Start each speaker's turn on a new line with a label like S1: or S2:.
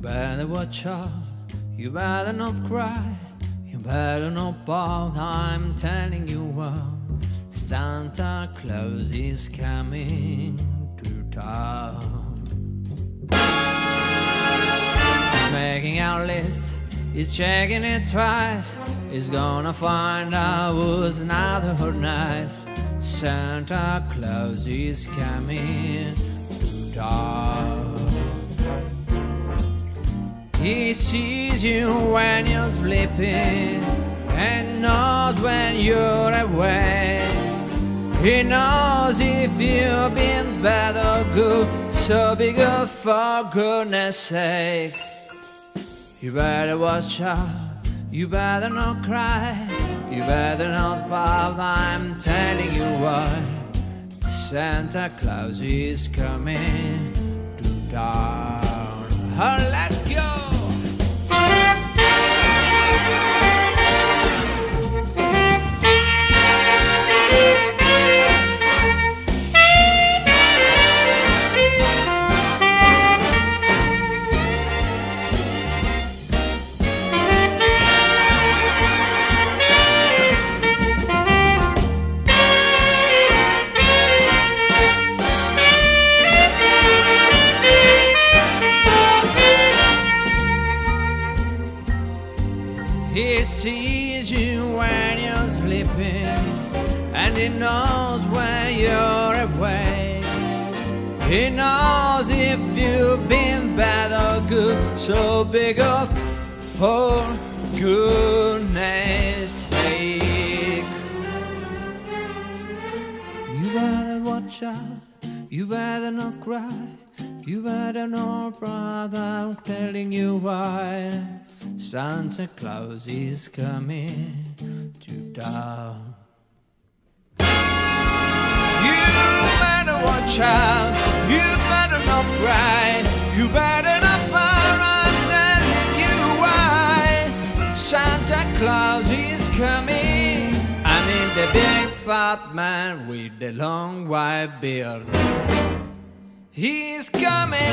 S1: better watch out, you better not cry, you better not pout, I'm telling you what. Santa Claus is coming to town. He's making our list, he's checking it twice. He's gonna find out who's not or nice. Santa Claus is coming to town. He sees you when you're sleeping and knows when you're away. He knows if you've been bad or good, so be good for goodness sake. You better watch out, you better not cry, you better not pout, I'm telling you why. Santa Claus is coming He sees you when you're sleeping, and he knows when you're awake. He knows if you've been bad or good, so big up for goodness sake. You better watch out, you better not cry, you better not cry, I'm telling you why. Santa Claus is coming to town. You better watch out, you better not cry, you better not fire, I'm telling you why. Santa Claus is coming. I mean the big fat man with the long white beard. He's coming.